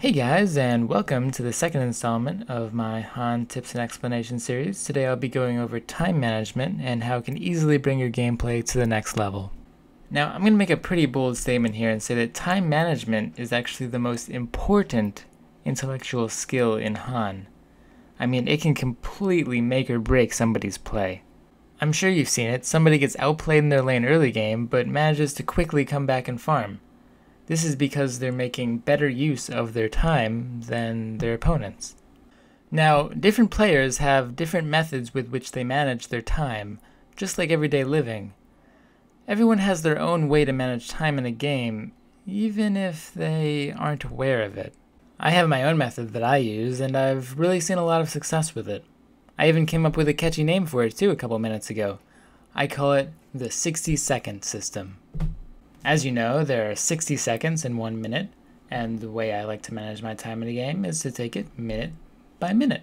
Hey guys, and welcome to the second installment of my HoN Tips and Explanation series. Today I'll be going over time management and how it can easily bring your gameplay to the next level. Now, I'm going to make a pretty bold statement here and say that time management is actually the most important intellectual skill in HoN. I mean, it can completely make or break somebody's play. I'm sure you've seen it. Somebody gets outplayed in their lane early game, but manages to quickly come back and farm. This is because they're making better use of their time than their opponents. Now, different players have different methods with which they manage their time, just like everyday living. Everyone has their own way to manage time in a game, even if they aren't aware of it. I have my own method that I use, and I've really seen a lot of success with it. I even came up with a catchy name for it too a couple minutes ago. I call it the 60 second system. As you know, there are 60 seconds in one minute, and the way I like to manage my time in a game is to take it minute by minute.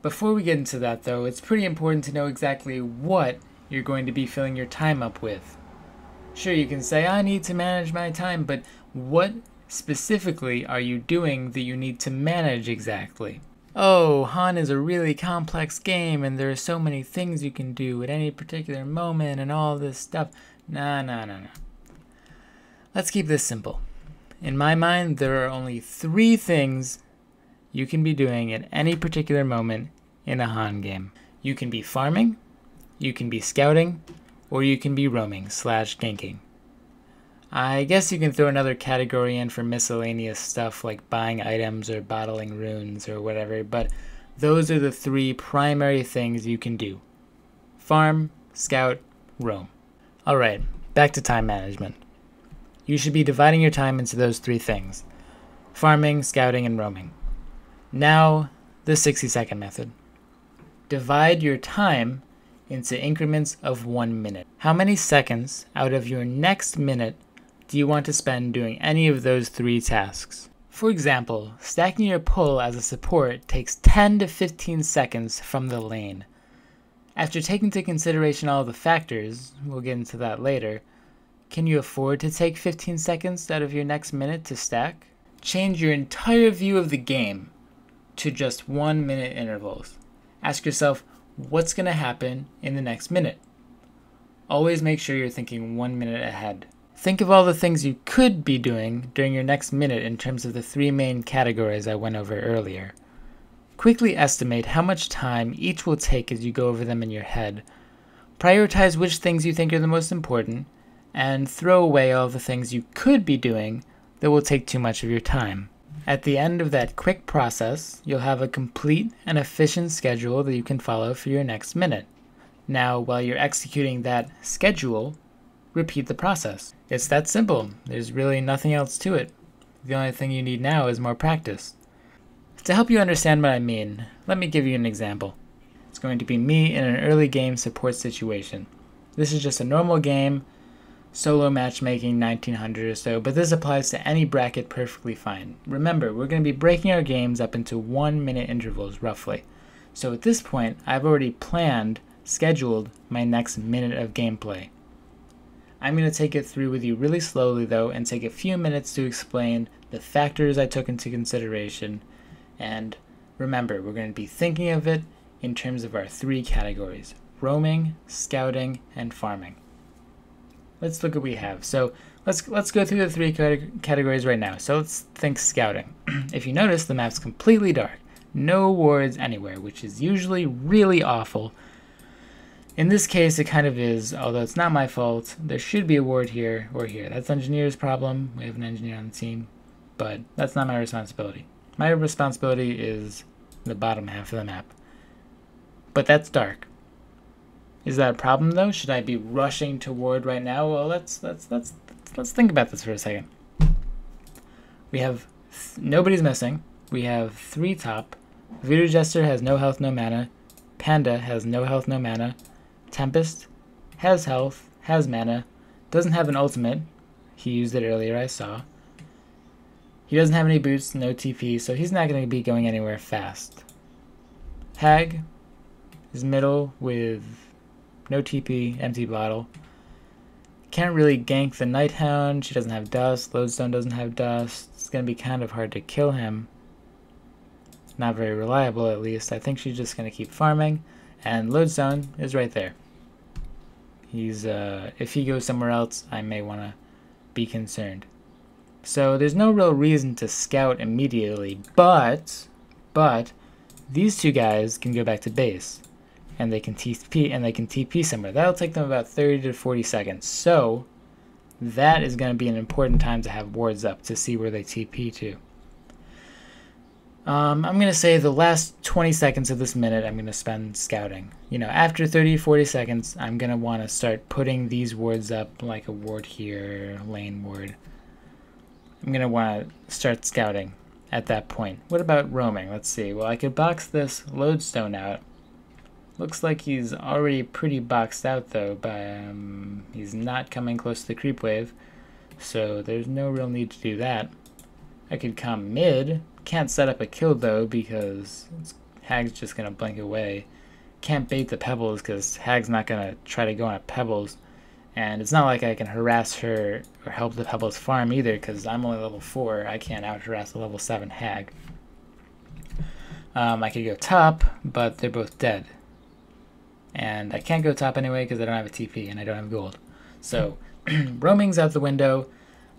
Before we get into that though, it's pretty important to know exactly what you're going to be filling your time up with. Sure, you can say, I need to manage my time, but what specifically are you doing that you need to manage exactly? Oh, HoN is a really complex game and there are so many things you can do at any particular moment and all this stuff. Nah, nah, nah, nah. Let's keep this simple. In my mind, there are only three things you can be doing at any particular moment in a HoN game. You can be farming, you can be scouting, or you can be roaming slash ganking. I guess you can throw another category in for miscellaneous stuff like buying items or bottling runes or whatever, but those are the three primary things you can do. Farm, scout, roam. Alright, back to time management. You should be dividing your time into those three things farming, scouting, and roaming. Now, the 60 second method. Divide your time into increments of one minute. How many seconds out of your next minute do you want to spend doing any of those three tasks? For example, stacking your pull as a support takes 10 to 15 seconds from the lane. After taking into consideration all the factors, we'll get into that later, can you afford to take 15 seconds out of your next minute to stack? Change your entire view of the game to just one minute intervals. Ask yourself, what's going to happen in the next minute? Always make sure you're thinking one minute ahead. Think of all the things you could be doing during your next minute in terms of the three main categories I went over earlier. Quickly estimate how much time each will take as you go over them in your head. Prioritize which things you think are the most important and throw away all the things you could be doing that will take too much of your time. At the end of that quick process, you'll have a complete and efficient schedule that you can follow for your next minute. Now, while you're executing that schedule, repeat the process. It's that simple. There's really nothing else to it. The only thing you need now is more practice. To help you understand what I mean, let me give you an example. It's going to be me in an early game support situation. This is just a normal game solo matchmaking 1900 or so, but this applies to any bracket perfectly fine. Remember, we're going to be breaking our games up into one minute intervals roughly. So at this point, I've already planned, scheduled my next minute of gameplay. I'm going to take it through with you really slowly though and take a few minutes to explain the factors I took into consideration. And remember, we're going to be thinking of it in terms of our three categories roaming, scouting, and farming let's look at what we have. So let's let's go through the three categories right now. So let's think scouting. if you notice, the map's completely dark. No wards anywhere, which is usually really awful. In this case, it kind of is, although it's not my fault. There should be a ward here or here. That's engineer's problem. We have an engineer on the team, but that's not my responsibility. My responsibility is the bottom half of the map. But that's dark. Is that a problem though? Should I be rushing toward right now? Well, let's let's let's let's think about this for a second. We have nobody's missing. We have three top. Voodoo Jester has no health, no mana. Panda has no health, no mana. Tempest has health, has mana, doesn't have an ultimate. He used it earlier, I saw. He doesn't have any boots, no TP, so he's not going to be going anywhere fast. Hag is middle with no TP, empty bottle. can't really gank the Nighthound. She doesn't have dust. Lodestone doesn't have dust. It's going to be kind of hard to kill him. Not very reliable, at least. I think she's just going to keep farming. And Lodestone is right there. He's, uh, if he goes somewhere else, I may want to be concerned. So there's no real reason to scout immediately, but, but, these two guys can go back to base and they can TP and they can TP somewhere. That'll take them about 30 to 40 seconds. So that is going to be an important time to have wards up to see where they TP to. Um, I'm going to say the last 20 seconds of this minute I'm going to spend scouting. You know, after 30 40 seconds, I'm going to want to start putting these wards up like a ward here, lane ward. I'm going to want to start scouting at that point. What about roaming? Let's see. Well, I could box this lodestone out Looks like he's already pretty boxed out though, but um, he's not coming close to the creep wave, so there's no real need to do that. I could come mid, can't set up a kill though because Hag's just gonna blink away. Can't bait the pebbles because Hag's not gonna try to go on a pebbles, and it's not like I can harass her or help the pebbles farm either because I'm only level 4, I can't out harass a level 7 Hag. Um, I could go top, but they're both dead and I can't go top anyway because I don't have a TP and I don't have gold. So roaming's out the window.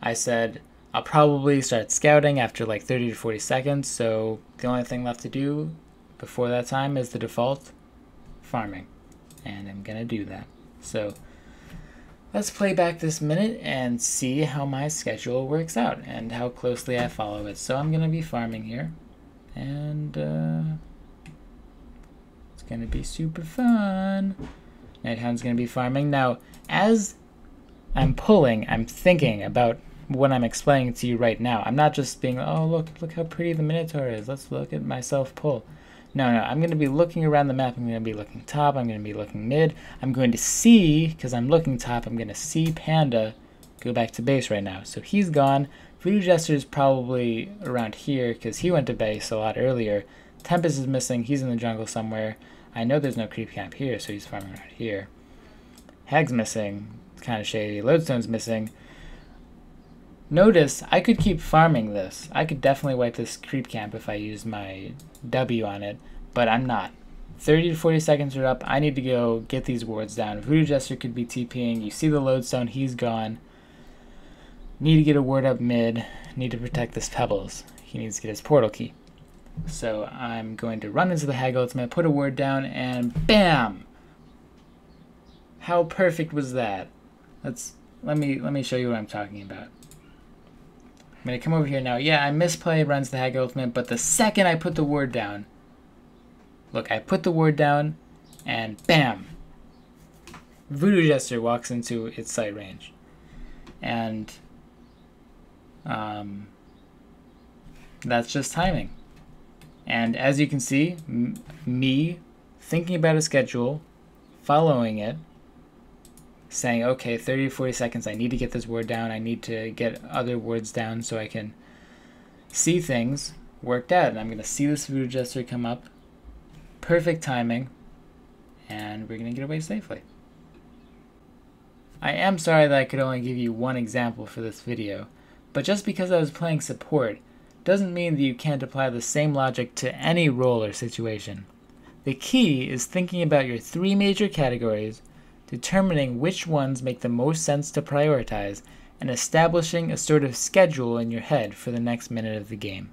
I said I'll probably start scouting after like 30 to 40 seconds, so the only thing left to do before that time is the default farming, and I'm gonna do that. So let's play back this minute and see how my schedule works out and how closely I follow it. So I'm gonna be farming here, and uh, to be super fun. Nighthound's to be farming. Now, as I'm pulling, I'm thinking about what I'm explaining to you right now. I'm not just being, oh, look, look how pretty the Minotaur is. Let's look at myself pull. No, no, I'm going to be looking around the map. I'm going to be looking top. I'm going to be looking mid. I'm going to see, because I'm looking top, I'm going to see Panda go back to base right now. So he's gone. Voodoo Jester's probably around here, because he went to base a lot earlier. Tempest is missing. He's in the jungle somewhere. I know there's no creep camp here, so he's farming right here. Hag's missing. It's kind of shady. Lodestone's missing. Notice, I could keep farming this. I could definitely wipe this creep camp if I use my W on it, but I'm not. 30 to 40 seconds are up. I need to go get these wards down. Voodoo Jester could be TPing. You see the lodestone, he's gone. Need to get a ward up mid. Need to protect this Pebbles. He needs to get his portal key. So I'm going to run into the Hag Ultimate, put a ward down, and BAM! How perfect was that? Let's let me let me show you what I'm talking about. I'm gonna come over here now. Yeah, I misplay runs the haggle Ultimate, but the second I put the ward down, look, I put the ward down, and BAM! Voodoo Jester walks into its sight range. And um, that's just timing. And as you can see, me thinking about a schedule, following it, saying, okay, 30 to 40 seconds, I need to get this ward down, I need to get other wards down so I can see things, worked out. And I'm going to see this voodoo jester come up. Perfect timing. And we're going to get away safely. I am sorry that I could only give you one example for this video, but just because I was playing support, doesn't mean that you can't apply the same logic to any role or situation. The key is thinking about your three major categories, determining which ones make the most sense to prioritize, and establishing a sort of schedule in your head for the next minute of the game.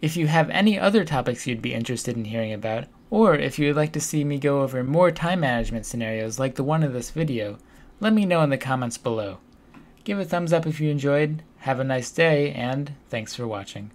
If you have any other topics you'd be interested in hearing about, or if you would like to see me go over more time management scenarios like the one in this video, let me know in the comments below. Give a thumbs up if you enjoyed, have a nice day, and thanks for watching.